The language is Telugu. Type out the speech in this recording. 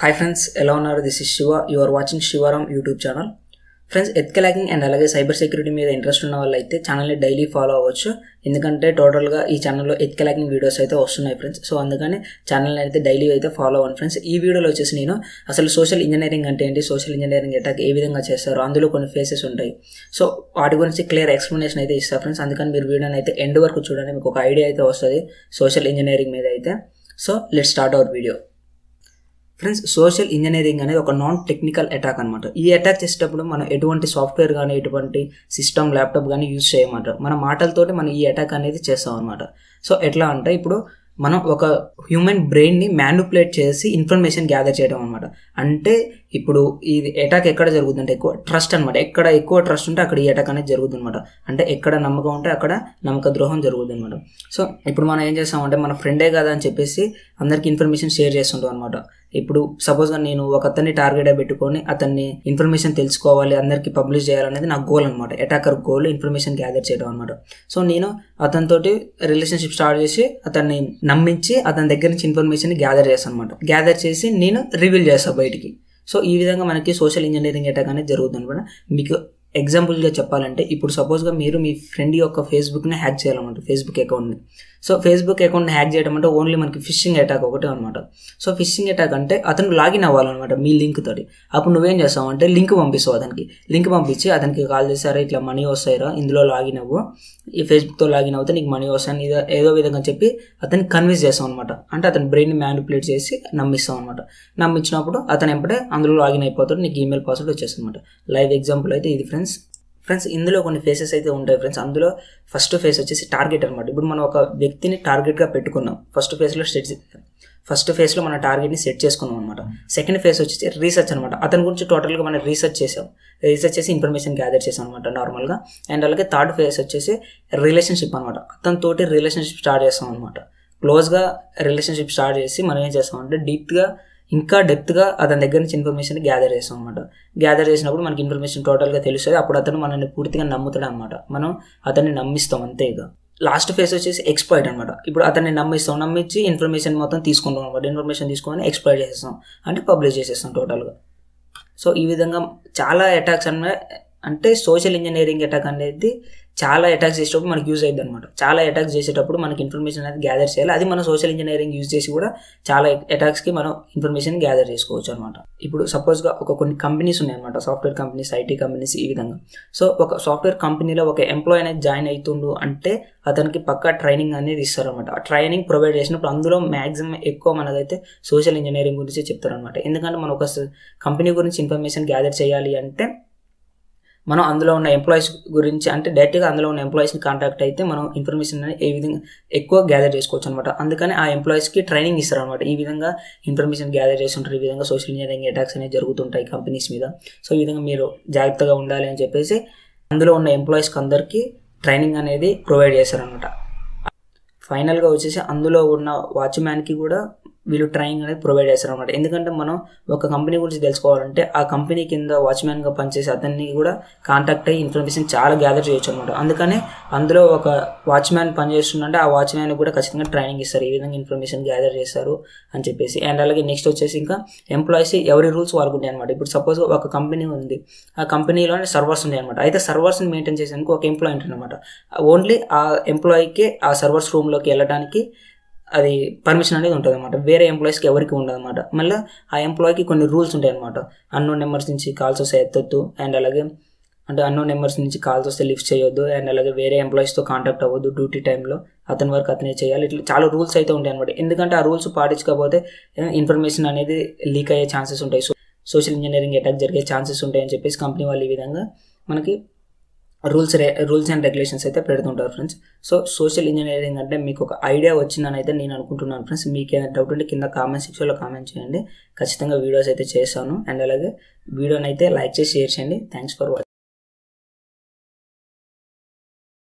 హాయ్ ఫ్రెండ్స్ ఎలా ఉన్నారు? This is Shiva you are watching Shivaram YouTube channel friends ethical hacking and అలాగే సైబర్ సెక్యూరిటీ మీద ఇంట్రెస్ట్ ఉన్న వాళ్ళు అయితే ఛానల్ని డైలీ ఫాలో అవ్వచ్చు. ఎందుకంటే టోటల్గా ఈ ఛానల్లో ఎథికల్ హ్యాకింగ్ వీడియోస్ అయితే వస్తున్నాయి ఫ్రెండ్స్ సో అందుకని ఛానల్ని అయితే డైలీ అయితే ఫాలో అవ్వండి ఫ్రెండ్స్ ఈ వీడియోలో వచ్చేసి నేను అసలు సోషల్ ఇంజనీరింగ్ అంటే ఏంటి? సోషల్ ఇంజనీరింగ్ అటాక్ ఏ విధంగా చేస్తారు? అందులో కొన్ని ఫేసెస్ ఉంటాయి. సో వాటి గురించి క్లియర్ ఎక్స్ప్లెనేషన్ అయితే ఇస్తాను ఫ్రెండ్స్ అందుకని మీరు వీడియోని అయితే ఎండ్ వరకు చూడండి. మీకు ఒక ఐడియా అయితే వస్తుంది సోషల్ ఇంజనీరింగ్ మీద అయితే. So let start our video friends social engineering అనేది ఒక నాన్ టెక్నికల్ అటాక్ అనమాట ఈ అటాక్ చేసేటప్పుడు మనం ఎటువంటి సాఫ్ట్వేర్ కానీ ఎటువంటి సిస్టమ్ ల్యాప్టాప్ కానీ యూజ్ చేయమంట మన మాటలతోటి మనం ఈ అటాక్ అనేది చేస్తాం అనమాట సో ఎట్లా అంటే ఇప్పుడు మనం ఒక హ్యూమన్ బ్రెయిన్ని మ్యానుపులేట్ చేసి ఇన్ఫర్మేషన్ గ్యాదర్ చేయడం అనమాట అంటే ఇప్పుడు ఇది అటాక్ ఎక్కడ జరుగుతుంది అంటే ఎక్కువ ట్రస్ట్ అనమాట ఎక్కడ ఎక్కువ ట్రస్ట్ ఉంటే అక్కడ ఈ అటాక్ అనేది జరుగుతుంది అనమాట అంటే ఎక్కడ నమ్మకం ఉంటే అక్కడ నమ్మక ద్రోహం జరుగుతుంది అనమాట సో ఇప్పుడు మనం ఏం చేస్తామంటే మన ఫ్రెండే కదా అని చెప్పేసి అందరికి ఇన్ఫర్మేషన్ షేర్ చేస్తుంటాం అనమాట ఇప్పుడు సపోజ్గా నేను ఒక అతన్ని టార్గెట్ పెట్టుకొని అతన్ని ఇన్ఫర్మేషన్ తెలుసుకోవాలి అందరికి పబ్లిష్ చేయాలనేది నా గోల్ అనమాట అటాకర్ గోల్ ఇన్ఫర్మేషన్ గ్యాదర్ చేయడం అనమాట సో నేను అతనితోటి రిలేషన్షిప్ స్టార్ట్ చేసి అతన్ని నమ్మించి అతని దగ్గర నుంచి ఇన్ఫర్మేషన్ గ్యాదర్ చేస్తాను అనమాట గ్యాదర్ చేసి నేను రివీల్ చేస్తాను బయటికి. సో ఈ విధంగా మనకి సోషల్ ఇంజనీరింగ్ అటాక్ అనేది జరుగుతుంది అనమాట మీకు ఎగ్జాంపుల్గా చెప్పాలంటే ఇప్పుడు సపోజ్గా మీరు మీ ఫ్రెండ్ యొక్క ఫేస్బుక్ని హ్యాక్ చేయాలన్నమాట ఫేస్బుక్ అకౌంట్ని సో ఫేస్బుక్ అకౌంట్ని హ్యాక్ చేయడం అంటే ఓన్లీ మనకి ఫిషింగ్ అటాక్ ఒకటే అనమాట సో ఫిషింగ్ అటాక్ అంటే అతను లాగిన్ అవ్వాలన్నమాట మీ లింక్ తోటి. అప్పుడు నువ్వేం చేస్తావు అంటే లింక్ పంపిస్తావు అతనికి. లింక్ పంపించి అతనికి కాల్ చేసారా ఇట్లా మనీ వస్తాయిరా ఇందులో లాగిన్ అవ్వు. ఈ ఫేస్బుక్తో లాగిన్ అవుతే నీకు మనీ వస్తాయని ఏదో ఏదో విధంగా చెప్పి అతన్ని కన్విన్స్ చేస్తాం అనమాట అంటే అతని బ్రెయిన్ మ్యానిపులేట్ చేసి నమ్మిస్తాం అనమాట నమ్మించినప్పుడు అతను ఎప్పుడే అందులో లాగిన్ అయిపోతాడు నీకు ఈమెయిల్ పాస్వర్డ్ వచ్చేస్తుంది అనమాట లైవ్ ఎగ్జాంపుల్ అయితే ఇది ఫ్రెండ్స్ ఫ్రెండ్స్ ఇందులో కొన్ని ఫేసెస్ అయితే ఉంటాయి ఫ్రెండ్స్. అందులో ఫస్ట్ ఫేస్ వచ్చేసి టార్గెట్ అనమాట ఇప్పుడు మనం ఒక వ్యక్తిని టార్గెట్గా పెట్టుకున్నాం. ఫస్ట్ ఫేస్లో సెట్ ఫస్ట్ ఫేస్లో మన టార్గెట్ని సెట్ చేసుకున్నాం అనమాట సెకండ్ ఫేస్ వచ్చేసి రీసెర్చ్ అనమాట అతని గురించి టోటల్గా మనం రీసెర్చ్ చేసాం. రీసెర్చ్ చేసి ఇన్ఫర్మేషన్ గ్యాదర్ చేసాం అనమాట నార్మల్గా అండ్ అలాగే థర్డ్ ఫేస్ వచ్చేసి రిలేషన్షిప్ అనమాట అతనితోటి రిలేషన్షిప్ స్టార్ట్ చేస్తాం అనమాట క్లోజ్గా రిలేషన్షిప్ స్టార్ట్ చేసి మనం ఏం చేస్తామంటే డీప్గా ఇంకా డెప్త్గా అతని దగ్గర నుంచి ఇన్ఫర్మేషన్ గ్యాదర్ చేస్తాం అనమాట గ్యాదర్ చేసినప్పుడు మనకి ఇన్ఫర్మేషన్ టోటల్గా తెలుస్తుంది. అప్పుడు అతను మనల్ని పూర్తిగా నమ్ముతాడు అనమాట మనం అతన్ని నమ్మిస్తాం అంతే ఇక. లాస్ట్ ఫేస్ వచ్చేసి ఎక్స్పైర్డ్ అనమాట ఇప్పుడు అతన్ని నమ్మిస్తాం. నమ్మించి ఇన్ఫర్మేషన్ మొత్తం తీసుకుంటాం అనమాట ఇన్ఫర్మేషన్ తీసుకొని ఎక్స్పైర్ చేసేస్తాం. అంటే పబ్లిష్ చేసేస్తాం టోటల్గా సో ఈ విధంగా చాలా అటాక్స్ అన్న అంటే సోషల్ ఇంజనీరింగ్ అటాక్ అనేది చాలా అటాక్స్ చేసేటప్పుడు మనకి యూజ్ అయ్యింది అనమాట చాలా అటాక్స్ చేసేటప్పుడు మనకి ఇన్ఫర్మేషన్ అనేది గ్యాదర్ చేయాలి. అది మనం సోషల్ ఇంజనీరింగ్ యూజ్ చేసి కూడా చాలా అటాక్స్కి మనం ఇన్ఫర్మేషన్ గ్యాదర్ చేసుకోవచ్చు అనమాట ఇప్పుడు సపోజ్గా ఒక కొన్ని కంపెనీస్ ఉన్నాయన్నమాట. సాఫ్ట్వేర్ కంపెనీస్ ఐటీ కంపెనీస్ ఈ విధంగా. సో ఒక సాఫ్ట్వేర్ కంపెనీలో ఒక ఎంప్లాయ్ అనేది జాయిన్ అవుతుండు అంటే అతనికి పక్కా ట్రైనింగ్ అనేది ఇస్తారనమాట ఆ ట్రైనింగ్ ప్రొవైడ్ చేసినప్పుడు అందులో మ్యాక్సిమం ఎక్కువ మనకైతే సోషల్ ఇంజనీరింగ్ గురించి చెప్తారనమాట ఎందుకంటే మనం ఒక కంపెనీ గురించి ఇన్ఫర్మేషన్ గ్యాదర్ చేయాలి అంటే మనం అందులో ఉన్న ఎంప్లాయీస్ గురించి అంటే డైరెక్ట్గా అందులో ఉన్న ఎంప్లాయీస్ని కాంటాక్ట్ అయితే మనం ఇన్ఫర్మేషన్ అనేది ఏ విధంగా ఎక్కువ గ్యాదర్ చేసుకోవచ్చు అనమాట అందుకని ఆ ఎంప్లాయీస్కి ట్రైనింగ్ ఇస్తారు అనమాట ఈ విధంగా ఇన్ఫర్మేషన్ గ్యాదర్ చేస్తుంటారు ఈ విధంగా సోషల్ ఇంజనీరింగ్ అటాక్స్ అనేవి జరుగుతుంటాయి కంపెనీస్ మీద. సో ఈ విధంగా మీరు జాగ్రత్తగా ఉండాలి అని చెప్పేసి అందులో ఉన్న ఎంప్లాయీస్కి అందరికీ ట్రైనింగ్ అనేది ప్రొవైడ్ చేస్తారనమాట ఫైనల్గా వచ్చేసి అందులో ఉన్న వాచ్మ్యాన్కి కూడా వీళ్ళు ట్రైనింగ్ అనేది ప్రొవైడ్ చేస్తారు అనమాట ఎందుకంటే మనం ఒక కంపెనీ గురించి తెలుసుకోవాలంటే ఆ కంపెనీ కింద వాచ్మెన్గా పనిచేసే అతన్ని కూడా కాంటాక్ట్ అయ్యి ఇన్ఫర్మేషన్ చాలా గ్యాదర్ చేయొచ్చు అనమాట అందుకనే అందులో ఒక వాచ్మ్యాన్ పనిచేస్తుందంటే ఆ వాచ్మ్యాన్ కూడా ఖచ్చితంగా ట్రైనింగ్ ఇస్తారు. ఈ విధంగా ఇన్ఫర్మేషన్ గ్యాదర్ చేస్తారు అని చెప్పేసి. అండ్ అలాగే నెక్స్ట్ వచ్చేసి ఇంకా ఎంప్లాయీస్ ఎవరి రూల్స్ వాడుకుంటాయి అనమాట ఇప్పుడు సపోజ్ ఒక కంపెనీ ఉంది. ఆ కంపెనీలోనే సర్వర్స్ ఉన్నాయి అనమాట అయితే సర్వర్స్ని మెయింటైన్ చేసేందుకు ఒక ఎంప్లాయీ ఉంటుంది అనమాట ఓన్లీ ఆ ఎంప్లాయీకి ఆ సర్వర్స్ రూమ్లోకి వెళ్ళడానికి అది పర్మిషన్ అనేది ఉంటుంది అనమాట వేరే ఎంప్లాయీస్కి ఎవరికి ఉండదు అనమాట మళ్ళీ ఆ ఎంప్లాయీకి కొన్ని రూల్స్ ఉంటాయి అనమాట అన్నోన్ నెంబర్స్ నుంచి కాల్స్ వస్తే ఎత్తొద్దు అండ్ అలాగే అంటే అన్నోన్ నెంబర్స్ నుంచి కాల్స్ వస్తే లిఫ్ట్ చేయొద్దు అండ్ అలాగే వేరే ఎంప్లాయీస్తో కాంటాక్ట్ అవ్వద్దు డ్యూటీ టైంలో అతని వరకు అతనే చేయాలి. ఇట్లా చాలా రూల్స్ అయితే ఉంటాయి అనమాట ఎందుకంటే ఆ రూల్స్ పాటించకపోతే ఇన్ఫర్మేషన్ అనేది లీక్ అయ్యే ఛాన్సెస్ ఉంటాయి. సో సోషల్ ఇంజనీరింగ్ అటాక్ జరిగే ఛాన్సెస్ ఉంటాయని చెప్పేసి కంపెనీ వాళ్ళు ఈ విధంగా మనకి రూల్స్ రూల్స్ అండ్ రెగ్యులేషన్స్ అయితే పెడుతుంటారు ఫ్రెండ్స్. సో సోషల్ ఇంజనీరింగ్ అంటే మీకు ఒక ఐడియా వచ్చిందని అయితే నేను అనుకుంటున్నాను ఫ్రెండ్స్. మీకు ఏదైనా డౌట్ ఉంటే కింద కామెంట్ సెక్షన్లో కామెంట్ చేయండి. ఖచ్చితంగా వీడియోస్ అయితే చేస్తాను. అండ్ అలాగే వీడియోని అయితే లైక్ చేసి షేర్ చేయండి. Thanks for watching